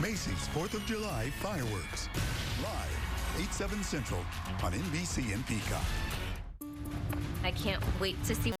Macy's 4th of July fireworks. Live, 8, 7 Central on NBC and Peacock. I can't wait to see